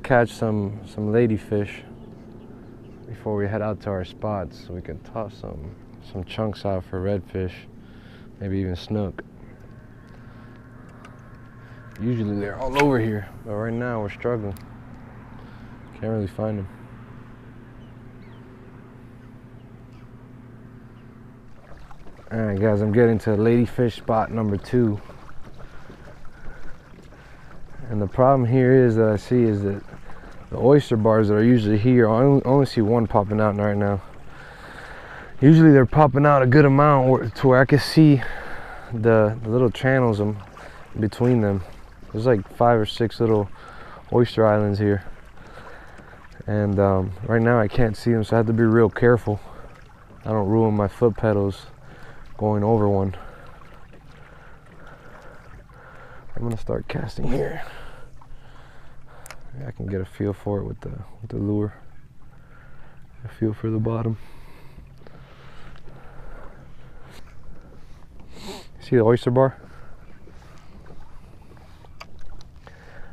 catch some some ladyfish before we head out to our spots so we can toss some some chunks out for redfish, maybe even snook. Usually they're all over here, but right now we're struggling. Can't really find them. Alright guys, I'm getting to ladyfish spot number two. And the problem here is that I see is that the oyster bars that are usually here, I only, see one popping out right now. Usually they're popping out a good amount to where I can see the, the little channels between them. There's like five or six little oyster islands here. And um, right now I can't see them, so I have to be real careful. I don't ruin my foot pedals going over one. I'm gonna start casting here. I can get a feel for it with the with the lure. A feel for the bottom. See the oyster bar?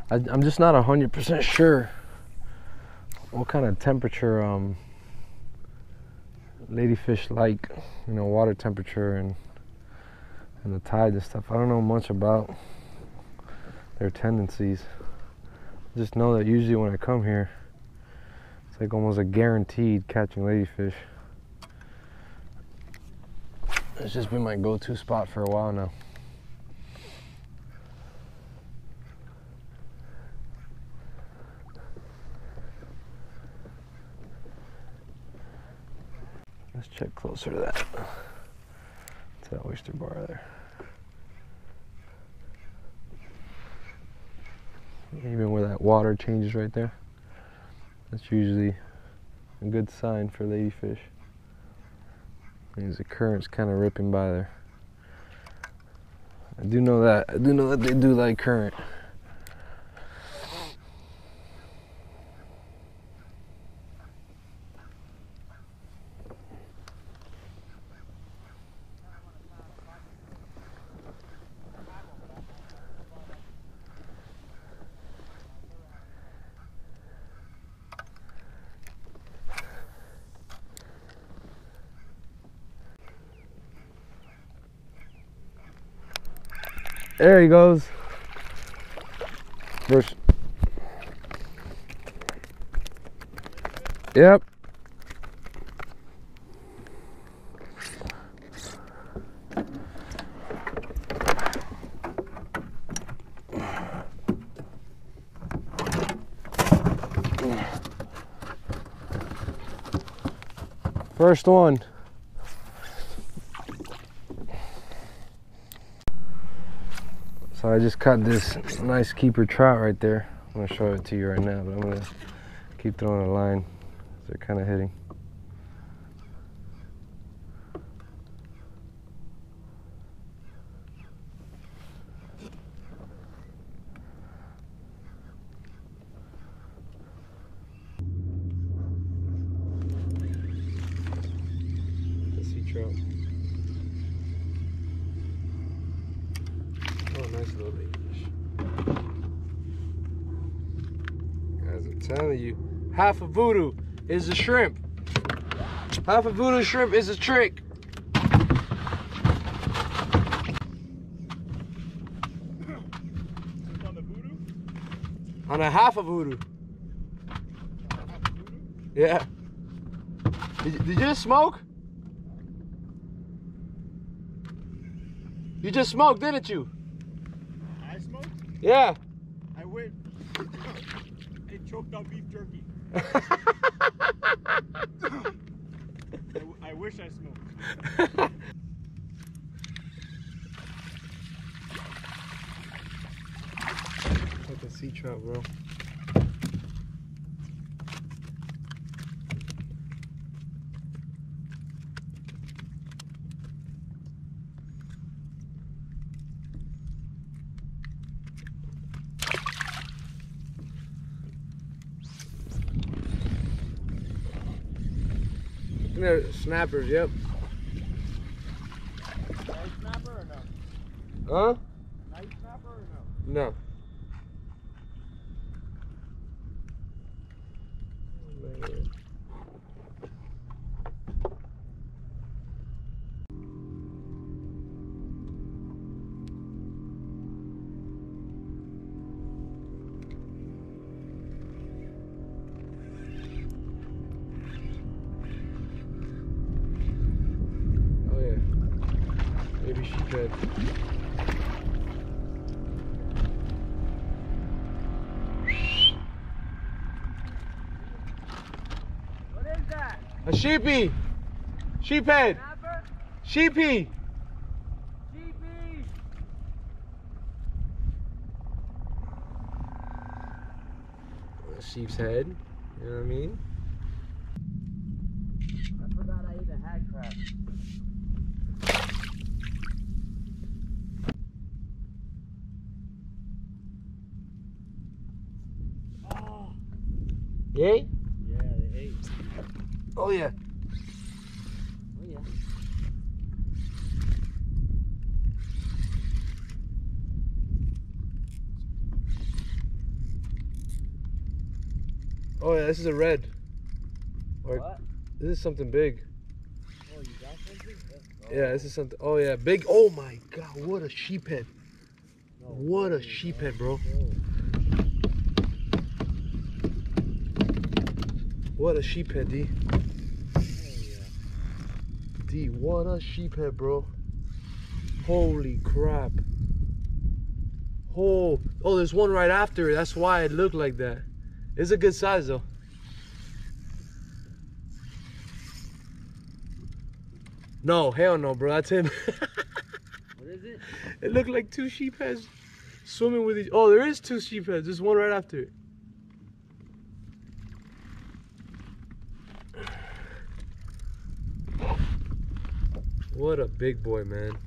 I, am just not hundred percent sure what kind of temperature um, ladyfish like, you know, water temperature and and the tide and stuff. I don't know much about their tendencies. Just know that usually when I come here, it's like almost a guaranteed catching ladyfish. It's just been my go-to spot for a while now. Let's check closer to that. To that oyster bar there. Even where that water changes right there. That's usually a good sign for ladyfish. Means the current's kind of ripping by there. I do know that. I do know that they do like current. There he goes. First. Yep. First one. So I just caught this nice keeper trout right there. I'm gonna show it to you right now, but I'm gonna keep throwing a line. They're kind of hitting. trout. Oh, nice little. Guys, I'm telling you, half of voodoo is a shrimp. Half of voodoo shrimp is a trick. On? A half of voodoo. Yeah. Did, did you just smoke? You just smoked, didn't you? I smoked? Yeah. I went. it choked on beef jerky. I, w- I wish I smoked. Like a sea trout, bro. They're snappers, yep. Night snapper or no? Huh? Night snapper or no? No. Could. What is that? A sheepy! Sheephead! Snapper? Sheepy! GP? A sheep's head. You know what I mean? I forgot I even had crab. Oh. Yay? Yeah, they ate. Oh yeah. Oh yeah. Oh yeah, this is a red. Or- What? This is something big. Oh, you got something? Let's. Yeah, this is something. Oh yeah, big. Oh my god, what a sheephead. No What a sheep head, bro. Oh. What a sheephead, D. Oh, yeah. D, what a sheephead, bro. Holy crap. Oh, oh, there's one right after it. That's why it looked like that. It's a good size though. No, hell no, bro. That's him. What is it? it looked like two sheepheads swimming with each. Oh, there is two sheepheads. There's one right after it. What a big boy, man.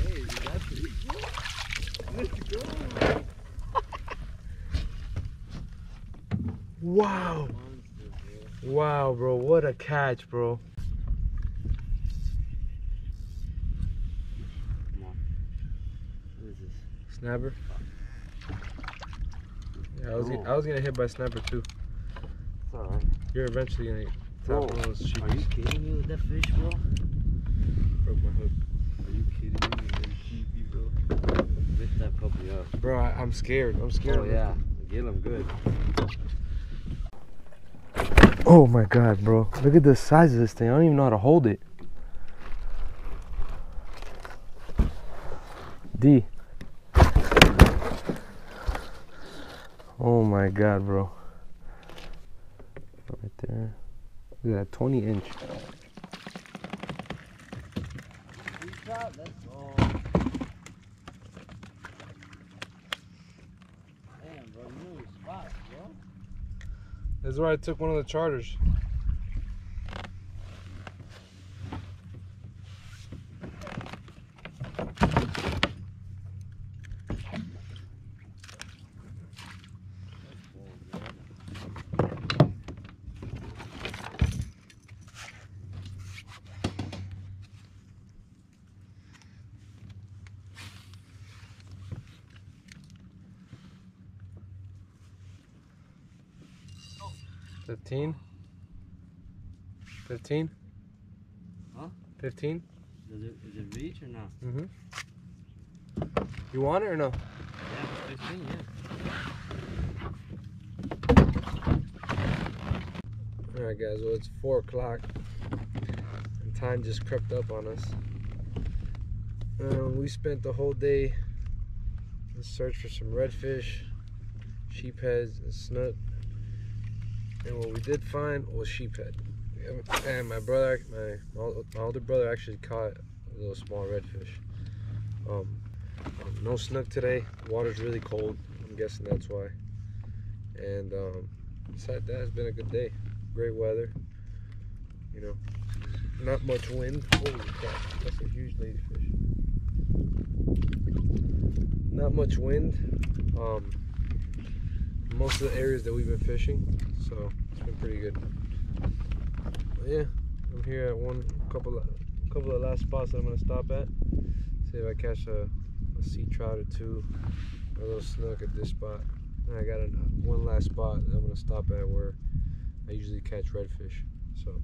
Hey, you got the Let's go. Wow. Wow, bro. What a catch, bro. What is this? Snapper. Yeah, I was. I was gonna hit by snapper too. It's alright. You're eventually gonna tap one of those Are you kidding me with that fish, bro? Broke my hook. Are you kidding me with that sheepy, bro? Lift that puppy up. Bro, I, I'm scared. I'm scared. Oh, yeah. Get him good. Oh my god, bro. Look at the size of this thing. I don't even know how to hold it. D. Oh my god, bro. Right there. Look at that 20 inch. Let's go. Damn, bro. You know your spots, bro. That's where I took one of the charters. Fifteen. Fifteen. Huh? Fifteen. Does it, is it reach or not? Mm-hmm. You want it or no? Yeah, 15, yeah. Alright guys, well it's four o'clock and time just crept up on us. Um, we spent the whole day in search for some redfish, sheepheads, and snook. And what we did find was sheephead. And my brother, my, my my older brother actually caught a little small redfish. Um, um, no snook today. Water's really cold. I'm guessing that's why. And um, besides that, it's been a good day. great weather. You know, not much wind. Holy crap, that's a huge ladyfish. Not much wind. Um, most of the areas that we've been fishing, so it's been pretty good. But yeah, I'm here at one couple of couple of last spots that I'm gonna stop at. See if I catch a, a sea trout or two, or a little snook at this spot. And I got a, one last spot that I'm gonna stop at where I usually catch redfish. So.